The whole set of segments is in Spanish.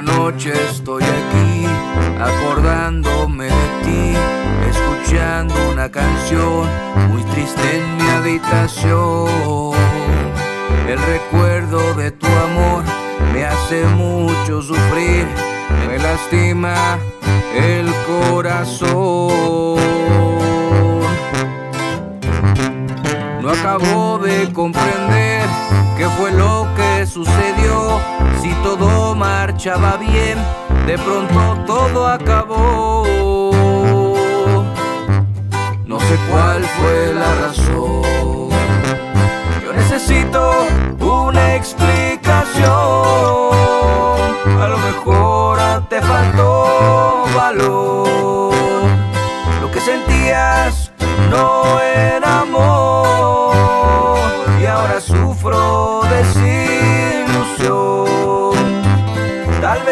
noche estoy aquí, acordándome de ti, escuchando una canción muy triste en mi habitación. El recuerdo de tu amor me hace mucho sufrir, me lastima el corazón. No acabo de comprender qué fue lo que sucedió. Marchaba bien, de pronto todo acabó. No sé cuál fue la razón.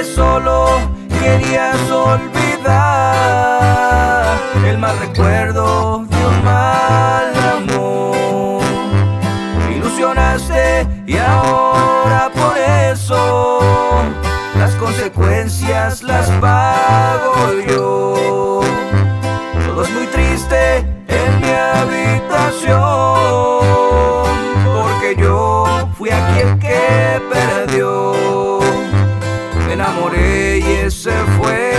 Vez solo querías olvidar el mal recuerdo de un mal amor. Ilusionaste y ahora por eso las consecuencias las pago yo. Todo es muy triste en mi habitación porque yo fui aquel que ese fue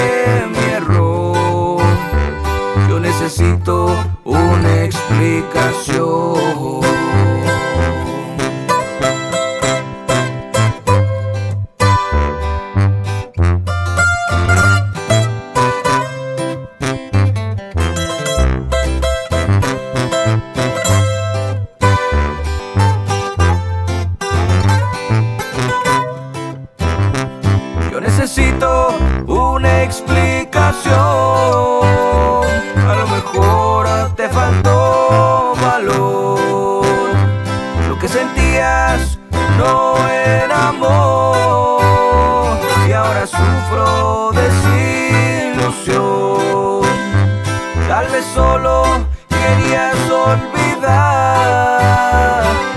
necesito una explicación. A lo mejor te faltó valor. Lo que sentías no era amor. Y ahora sufro desilusión. Tal vez solo querías olvidar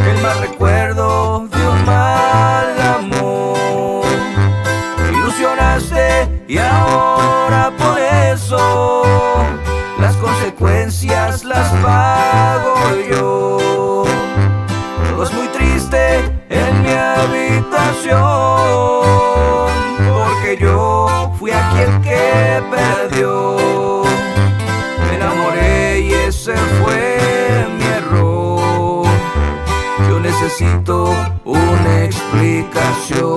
el mal recuerdo yo fui aquel que perdió. Me enamoré y ese fue mi error. Yo necesito una explicación.